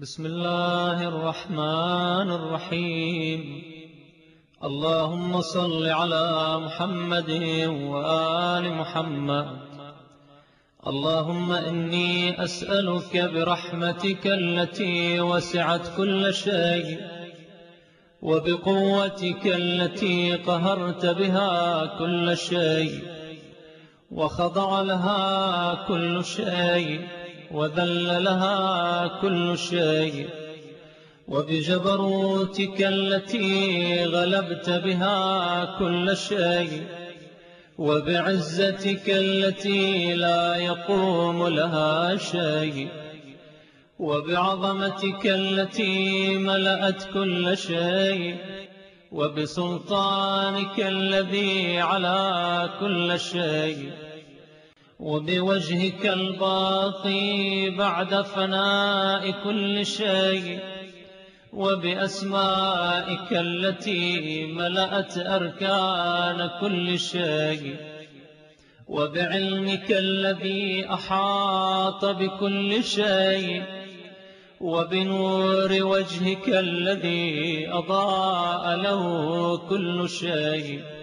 بسم الله الرحمن الرحيم. اللهم صل على محمد وآل محمد. اللهم إني أسألك برحمتك التي وسعت كل شيء وبقوتك التي قهرت بها كل شيء وخضع لها كل شيء وذل لها كل شيء. وبجبروتك التي غلبت بها كل شيء. وبعزتك التي لا يقوم لها شيء. وبعظمتك التي ملأت كل شيء. وبسلطانك الذي على كل شيء. وبوجهك الباقي بعد فناء كل شيء وبأسمائك التي ملأت أركان كل شيء وبعلمك الذي أحاط بكل شيء وبنور وجهك الذي أضاء له كل شيء.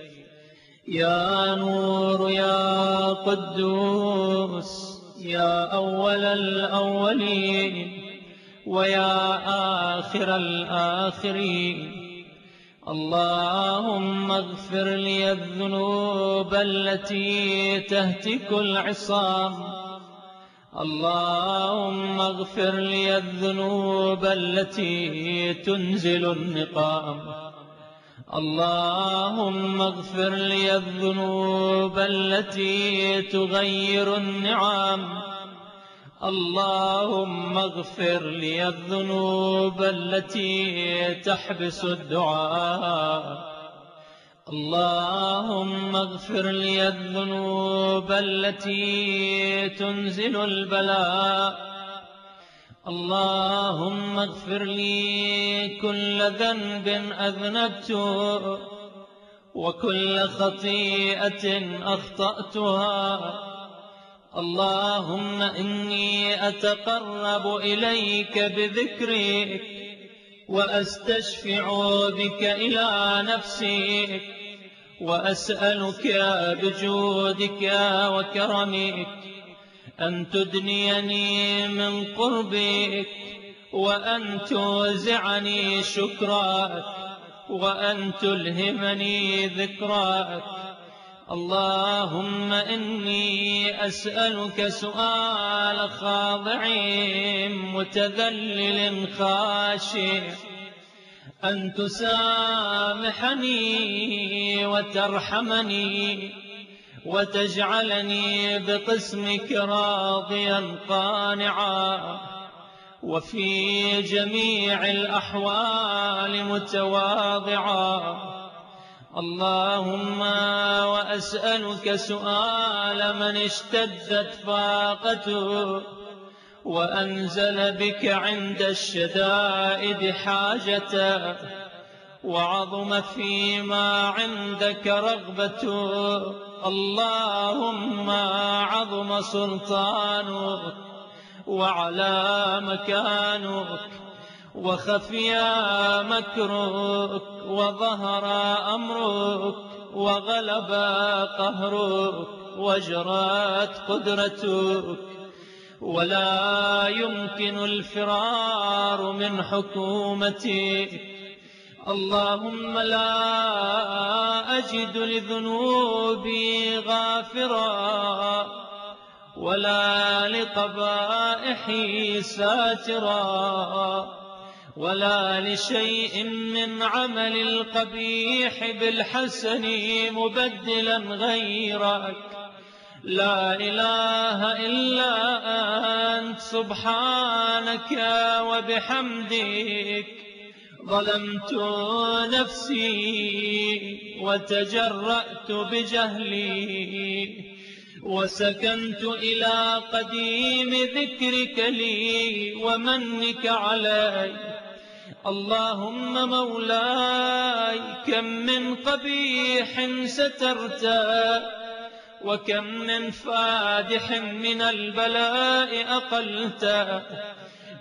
يا نور يا قدوس يا أول الأولين ويا آخر الآخرين. اللهم اغفر لي الذنوب التي تهتك العصام. اللهم اغفر لي الذنوب التي تنزل النقام. اللهم اغفر لي الذنوب التي تغير النعم. اللهم اغفر لي الذنوب التي تحبس الدعاء. اللهم اغفر لي الذنوب التي تنزل البلاء. اللهم اغفر لي كل ذنب أذنبته وكل خطيئة أخطأتها. اللهم إني أتقرب إليك بذكرك وأستشفع بك إلى نفسك وأسألك بجودك وكرمك. أن تدنيني من قربك وأن توزعني شكرك وأن تلهمني ذكرك. اللهم إني أسألك سؤال خاضع متذلل خاشع أن تسامحني وترحمني. وتجعلني بقسمك راضيا قانعا. وفي جميع الأحوال متواضعا. اللهم وأسألك سؤال من اشتدت فاقته وأنزل بك عند الشدائد حاجته وعظم فيما عندك رغبته. اللهم عظم سلطانك وعلى مكانك وخفي مكرك وظهر أمرك وغلب قهرك وجرت قدرتك ولا يمكن الفرار من حكومتك اللهم لا أجد لذنوبي غافرا ولا لقبائحي ساترا ولا لشيء من عمل القبيح بالحسن مبدلا غيرك. لا إله إلا أنت سبحانك وبحمدك. ظلمت نفسي وتجرأت بجهلي وسكنت إلى قديم ذكرك لي ومنك علي. اللهم مولاي كم من قبيح سترت وكم من فادح من البلاء أقلت.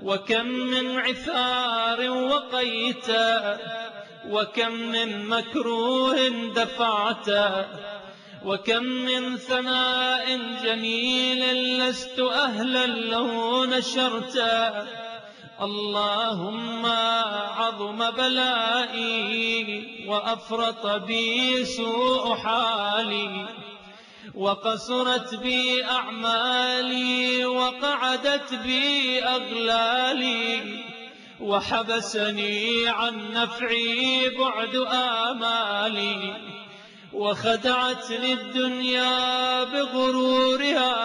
وكم من عثار وقيت وكم من مكروه دفعت وكم من ثناء جميل لست أهلا له نشرت اللهم عظم بلائي وأفرط بي سوء حالي. وقصرت بي أعمالي وقعدت بي أغلالي وحبسني عن نفعي بعد آمالي وخدعتني الدنيا بغرورها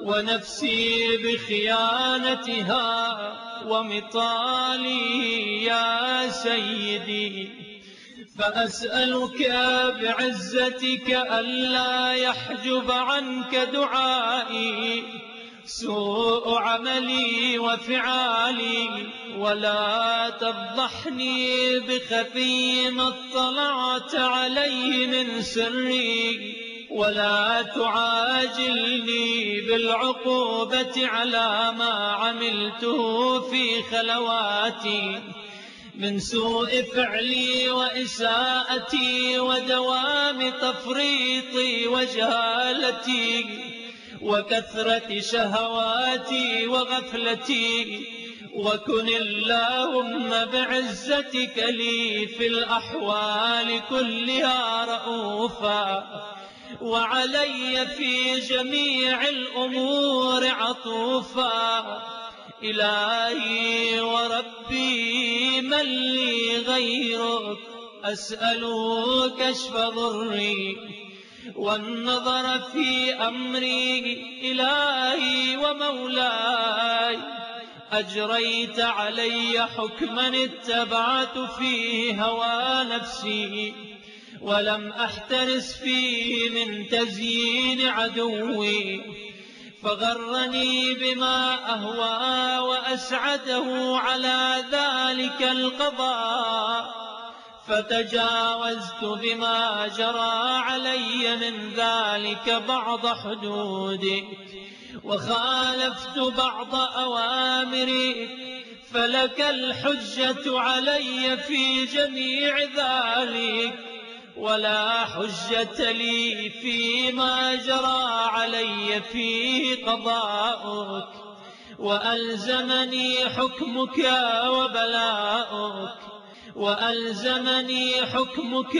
ونفسي بخيانتها ومطالي يا سيدي فأسألك بعزتك ألا يحجب عنك دعائي. سوء عملي وفعالي ولا تفضحني بخفي ما اطلعت عليه من سري. ولا تعاجلني بالعقوبة على ما عملته في خلواتي. من سوء فعلي وإساءتي ودوام تفريطي وجهالتي وكثرة شهواتي وغفلتي وكن اللهم بعزتك لي في الأحوال كلها رؤوفا وعلي في جميع الأمور عطوفا إلهي وربي من لي غيرك أسأله كشف ضري والنظر في أمري إلهي ومولاي. أجريت علي حكما اتبعت فيه هوى نفسي ولم أحترس فيه من تزيين عدوي. فغرني بما أهوى وأسعده على ذلك القضاء فتجاوزت بما جرى علي من ذلك بعض حدودي وخالفت بعض أوامري فلك الحجة علي في جميع ذلك. ولا حجة لي فيما جرى علي فيه قضاؤك وألزمني حكمك وبلاؤك وألزمني حكمك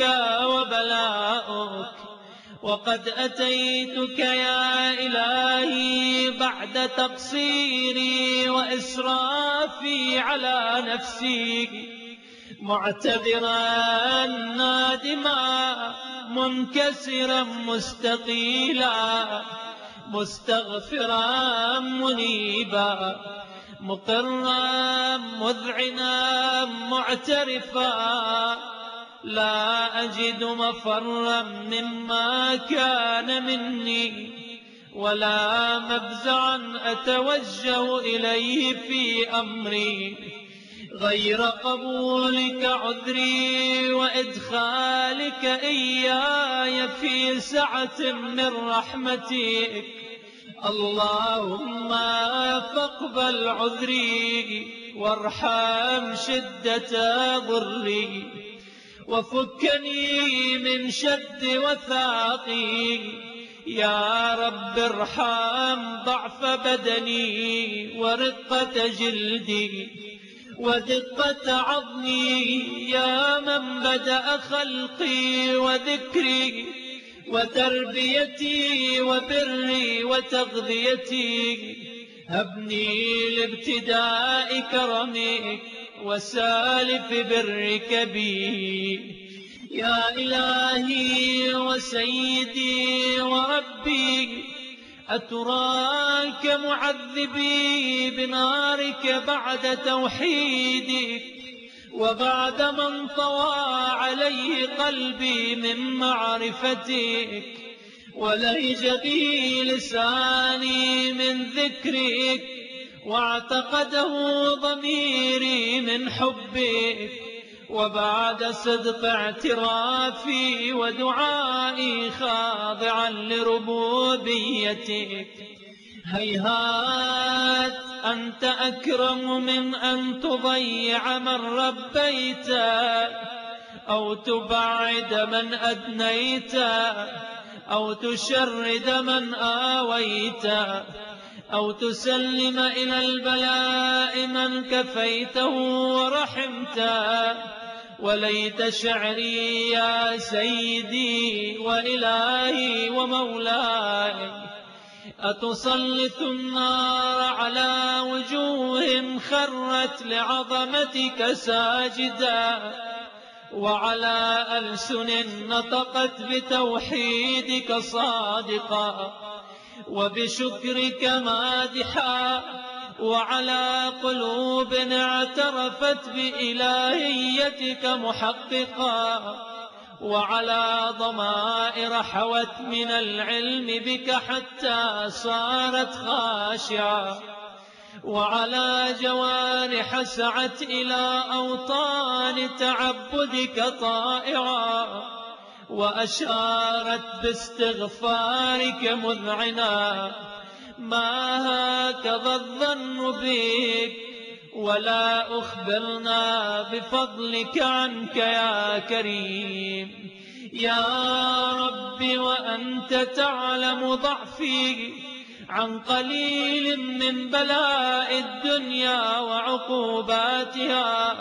وبلاؤك. وقد أتيتك يا إلهي بعد تقصيري وإسرافي على نفسي. معتذرا نادما منكسرا مستقيلا مستغفرا منيبا مقرا مذعنا معترفا. لا أجد مفرا مما كان مني ولا مفزعا أتوجه إليه في أمري. غير قبولك عذري وإدخالك إياي في سعة من رحمتك. اللهم فاقبل عذري وارحم شدة ضري وفكني من شد وثاقي. يا رب ارحم ضعف بدني ورقة جلدي. ودقة عظمي يا من بدأ خلقي وذكري وتربيتي وبري وتغذيتي. هبني لابتداء كرمك وسالف برك بي يا إلهي وسيدي وربي أتراك معذبي بنارك بعد توحيدك وبعد من طوى عليه قلبي من معرفتك ولهج به لساني من ذكرك واعتقده ضميري من حبك وبعد صدق اعترافي ودعائي خاضعا لربوبيتك. هيهات أنت أكرم من أن تضيع من ربيت أو تبعد من أدنيت أو تشرد من آويت أو تسلم إلى البلاء من كفيته ورحمت وليت شعري يا سيدي وإلهي ومولاي. أتسلط النار على وجوه خرت لعظمتك ساجدا. وعلى ألسن نطقت بتوحيدك صادقا. وبشكرك مادحا وعلى قلوب اعترفت بإلهيتك محققا وعلى ضمائر حوت من العلم بك حتى صارت خاشعة وعلى جوارح سعت إلى أوطان تعبدك طائعا وأشارت باستغفارك مذعنا ما هكذا الظن بك ولا أخبرنا بفضلك عنك يا كريم. يا رب وأنت تعلم ضعفي عن قليل من بلاء الدنيا وعقوباتها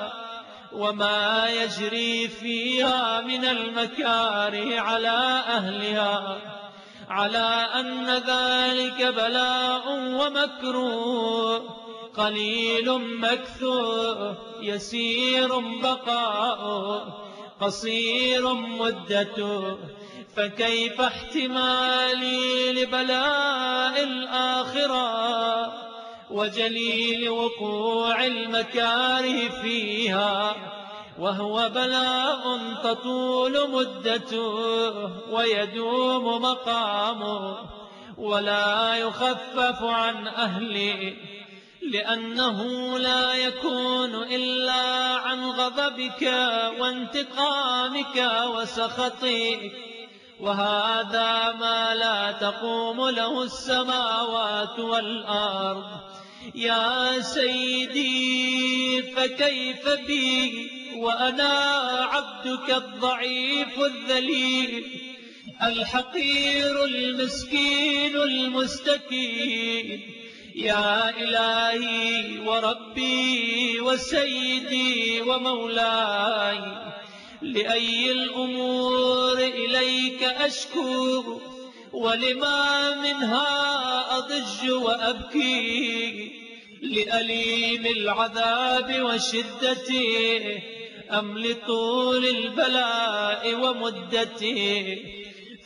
وما يجري فيها من المكاره على أهلها. على أن ذلك بلاء ومكروه قليل مكثوه يسير بقاؤه قصير مدته فكيف احتمالي لبلاء الآخرة؟ وجليل وقوع المكاره فيها. وهو بلاء تطول مدته ويدوم مقامه ولا يخفف عن أهله لأنه لا يكون إلا عن غضبك وانتقامك وسخطك وهذا ما لا تقوم له السماوات والأرض. يا سيدي فكيف بي؟ وأنا عبدك الضعيف الذليل الحقير المسكين المستكين. يا إلهي وربي وسيدي ومولاي لأي الأمور إليك أشكو ولما منها أضج وأبكي. لأليم العذاب وشدته أم لطول البلاء ومدته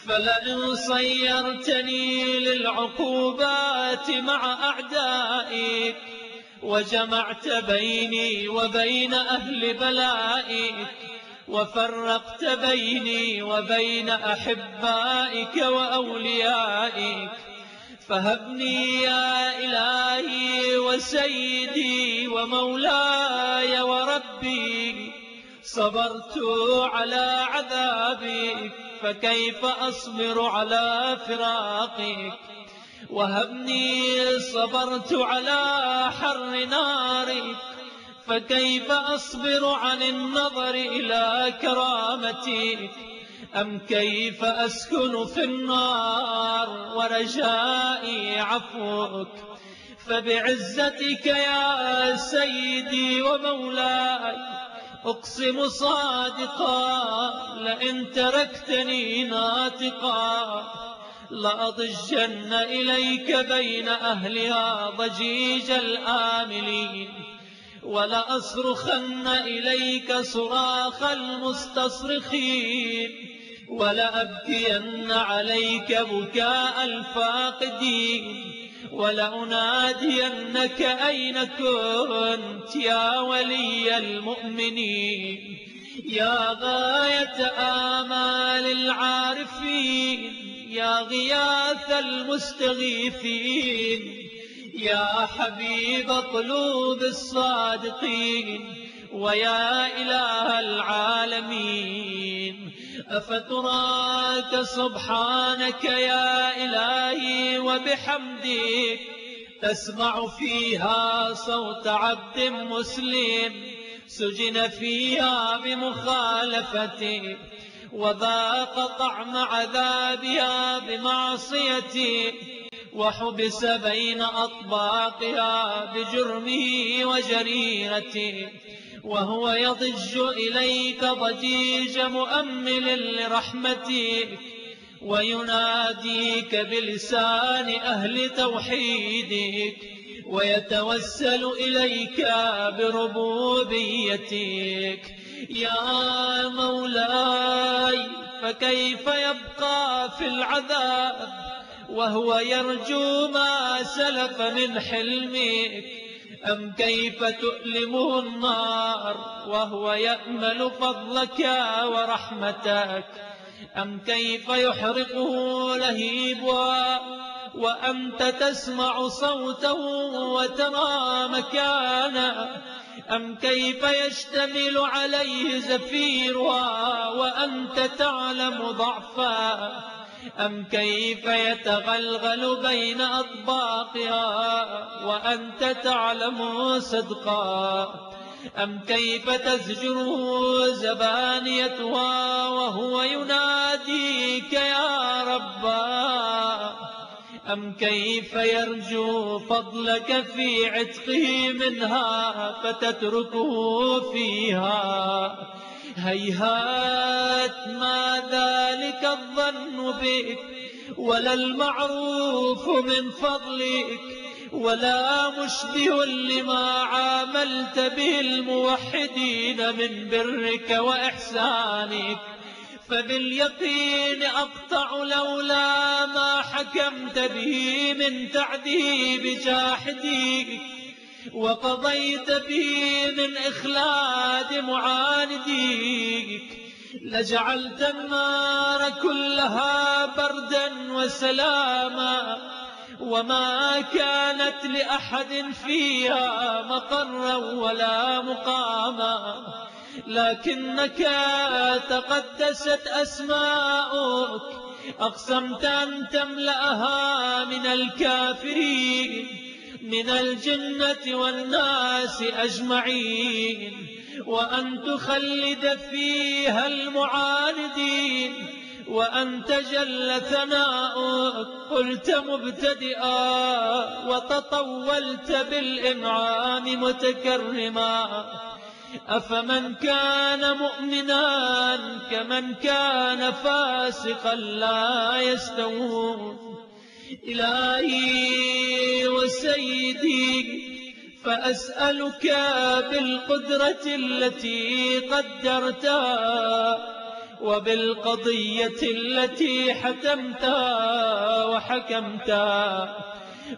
فلئن صيرتني للعقوبات مع أعدائك وجمعت بيني وبين أهل بلائك وفرقت بيني وبين أحبائك وأوليائك فهبني يا إلهي وسيدي ومولاي وربي صبرت على عذابك فكيف أصبر على فراقك وهبني صبرت على حر نارك فكيف أصبر عن النظر إلى كرامتك أم كيف أسكن في النار ورجائي عفوك؟ فبعزتك يا سيدي ومولاي أقسم صادقا لئن تركتني ناطقا. لأضجن إليك بين أهلها ضجيج الآملين. ولأصرخن إليك صراخ المستصرخين. ولأبكين عليك بكاء الفاقدين. ولأنادينك أين كنت يا ولي المؤمنين؟ يا غاية آمال العارفين يا غياث المستغيثين يا حبيب قلوب الصادقين ويا إله العالمين. أفتراك سبحانك يا إلهي وبحمدك تسمع فيها صوت عبد مسلم سجن فيها بمخالفتك وذاق طعم عذابها بمعصيته وحبس بين أطباقها بجرمه وجريرته. وهو يضج إليك ضجيج مؤمل لرحمتك ويناديك بلسان أهل توحيدك ويتوسل إليك بربوبيتك. يا مولاي فكيف يبقى في العذاب؟ وهو يرجو ما سلف من حلمك. أم كيف تؤلمه النار وهو يأمل فضلك ورحمتك؟ أم كيف يحرقه لهيبها وأنت تسمع صوته وترى مكانه؟ أم كيف يشتمل عليه زفيرها وأنت تعلم ضعفا أم كيف يتغلغل بين أطباقها وأنت تعلم صدقا؟ أم كيف تزجره زبانيتها وهو يناديك يا ربا؟ أم كيف يرجو فضلك في عتقه منها فتتركه فيها؟ هيهات ما ذلك الظن بك ولا المعروف من فضلك ولا مشبه لما عاملت به الموحدين من برك وإحسانك. فباليقين أقطع لولا ما حكمت به من تعذيب جاحديك. وقضيت به من إخلاد معانديك لجعلت النار كلها بردا وسلاما وما كانت لأحد فيها مقرا ولا مقاما. لكنك تقدست أسماؤك أقسمت أن تملأها من الكافرين. من الجنة والناس أجمعين وأن تخلد فيها المعاندين وأنت جل ثناؤك قلت مبتدئا وتطولت بالإنعام متكرما. أفمن كان مؤمنا كمن كان فاسقا لا يستوون. إلهي وسيدي فأسألك بالقدرة التي قدرتها وبالقضية التي حتمتها وحكمتها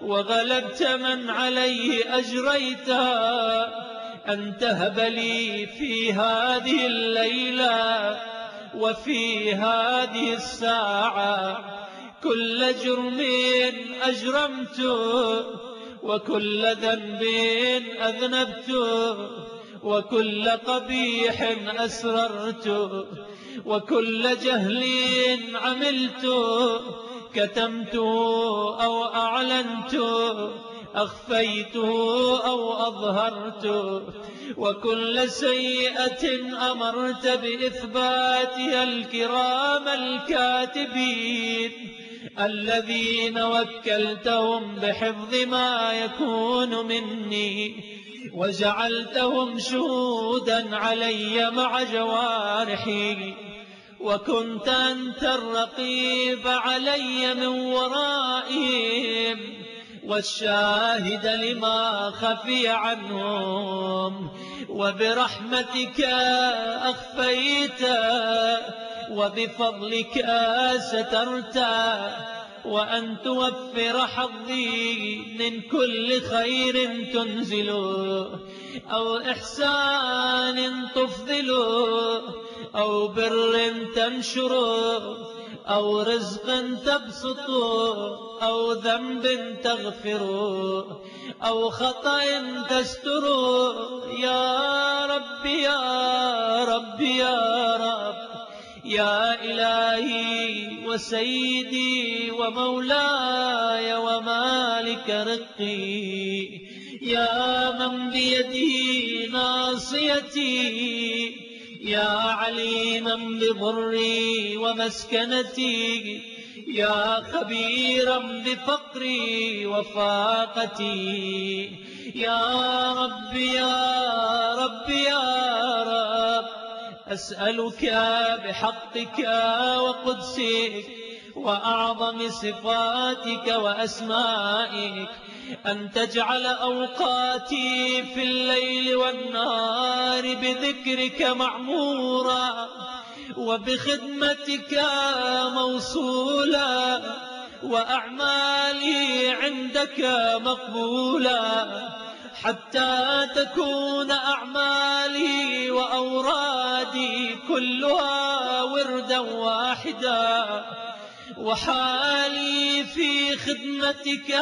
وغلبت من عليه أجريتها أن تهب لي في هذه الليلة وفي هذه الساعة كل جرم أجرمته وكل ذنب أذنبته وكل قبيح أسررت وكل جهل عملت كتمت أو أعلنت أخفيته أو أظهرت وكل سيئة أمرت بإثباتها الكرام الكاتبين الذين وكلتهم بحفظ ما يكون مني وجعلتهم شهودا علي مع جوارحي وكنت أنت الرقيب علي من ورائهم والشاهد لما خفي عنهم وبرحمتك أخفيت وبفضلك سترت وأن توفر حظي من كل خير تنزل أو إحسان تفضل أو بر تنشر أو رزق تبسط أو ذنب تغفر أو خطأ تستر يا رب وسيدي ومولاي ومالك رقي. يا من بيدي ناصيتي. يا عليما بضري ومسكنتي. يا خبيرا بفقري وفاقتي. يا رب يا رب يا رب أسألك بحقك وقدسك وأعظم صفاتك وأسمائك أن تجعل أوقاتي في الليل والنهار بذكرك معمورا وبخدمتك موصولا وأعمالي عندك مقبولا حتى تكون أعمالي وأورادي كلها وردا واحدا وحالي في خدمتك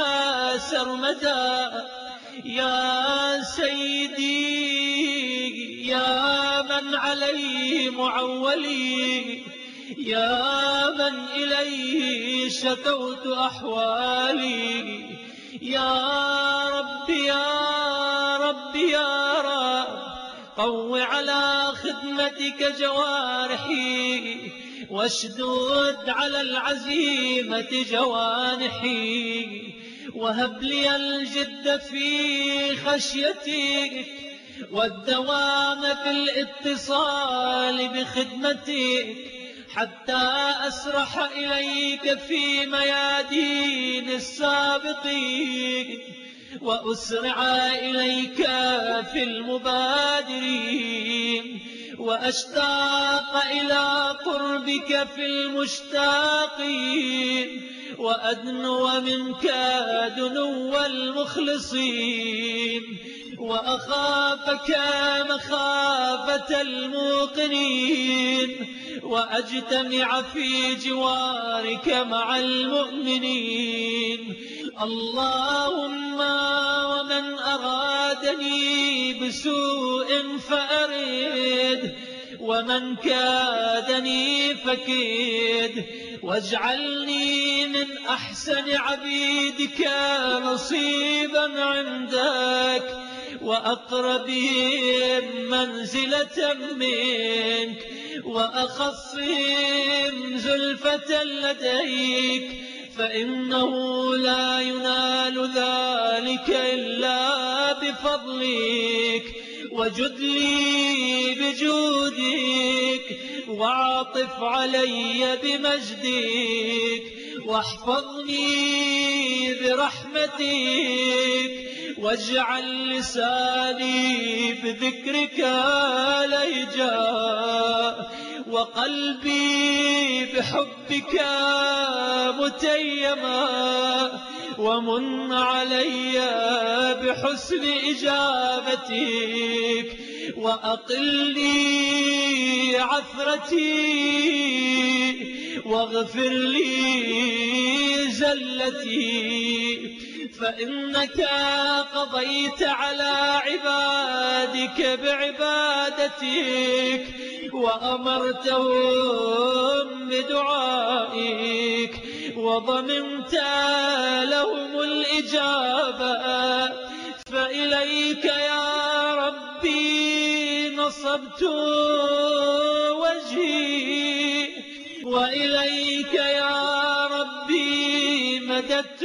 سرمدا. يا سيدي يا من عليه معولي يا من إليه شكوت أحوالي. يا رب يا رب يا رب قو على خدمتك جوارحي واشدد على العزيمة جوانحي. وهب لي الجد في خشيتك والدوام في الاتصال بخدمتك حتى أسرح إليك في ميادين السابقين وأسرع إليك في المبادرين. وأشتاق إلى قربك في المشتاقين وأدنو منك دنو المخلصين وأخافك مخافة الموقنين وأجتمع في جوارك مع المؤمنين. اللهم ومن أرادني بسوء فأرد ومن كادني فكيد. واجعلني من أحسن عبيدك نصيبا عندك وأقربهم منزلة منك وأخصهم زلفة لديك. فإنه لا ينال ذلك إلا بفضلك. وجد لي بجودك واعطف علي بمجدك. واحفظني برحمتك واجعل لساني بذكرك ليجا وقلبي بحبك متيما ومن علي بحسن إجابتك وأقل لي عثرتي واغفر لي زلتي فإنك قضيت على عبادك بعبادتك وأمرتهم بدعائك وضمنت لهم الإجابة فإليك يا ربي نصبت وجهي وإليك يا ربي مددت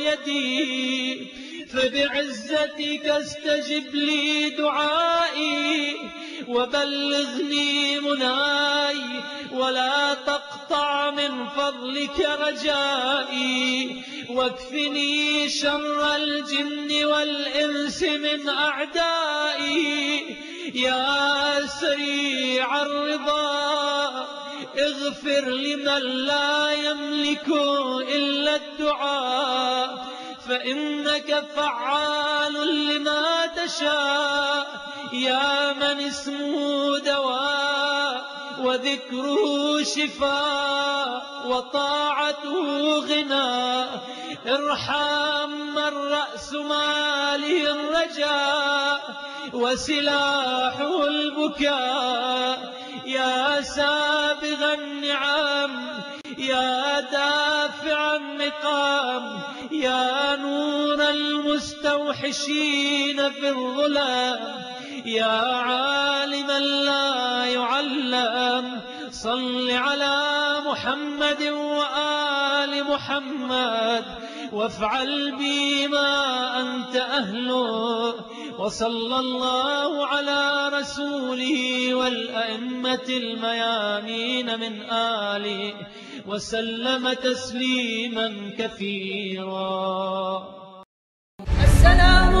يدي فبعزتك استجب لي دعائي وبلغني مناي ولا تقطع من فضلك رجائي واكفني شر الجن والإنس من أعدائي. يا سريع الرضا اغفر لمن لا يملك إلا الدعاء فإنك فعال لما تشاء. يا من اسمه دواء وذكره شفاء وطاعته غنى ارحم من رأس ماله الرجاء وسلاحه البكاء. يا سابغ النعم يا دافع النقام يا نور المستوحشين في الظلام. يا عالما لا يعلم. صل على محمد وآل محمد. وافعل بي ما أنت أهله. وصلى الله على رسوله والأئمة الميامين من آله. وسلم تسليما كثيرا. السلام